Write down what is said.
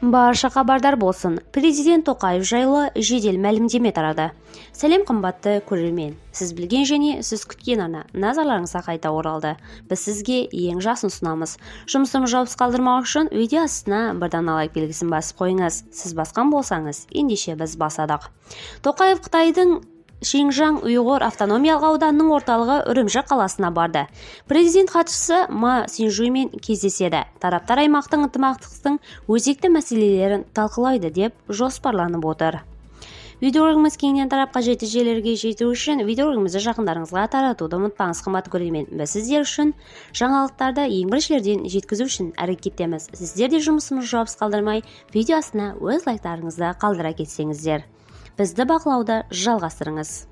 барша хабардар болсын. Президент тоқаев жайлы жедел мәлімдеме тарады. Сәлем қымбатты көрермен. Сіз білген және сіз күткен арна назарларыңызға қайта оралды. Біз сізге ең жақсысын ұсынамыз. Жұмысымызды жауапсыз қалдырмау үшін видео астына бір дана лайк белгісін басып қойыңыз. Сіз басқан болсаңыз ендеше біз басадық. Тоқаев қытайдың шинжаң ұйғыр автономиялық ауданының орталығы үрімжі қаласына барды. Президент хатшысы ма синжуймен кездеседі. Тараптар аймақтың ынтымақтастықтың өзекті мәселелерін талқылайды деп жоспарланып отыр. Видеоролигіміз кеңінен тарап қажетті жерлерге жету үшін видеоролигімізді жақындарыңызға таратуды ұмытпаңыз қымбатты көрермен. Біз сіздер үшін жаңалықтарды ең біріншілерден жеткізу үшін әрекеттеміз. Сіздер де жұмысымызды жауапсыз қалдырмай видео астына өз лайктарыңызды қалдыра кетсеңіздер. Бізді бақылауды жалғастырыңыз.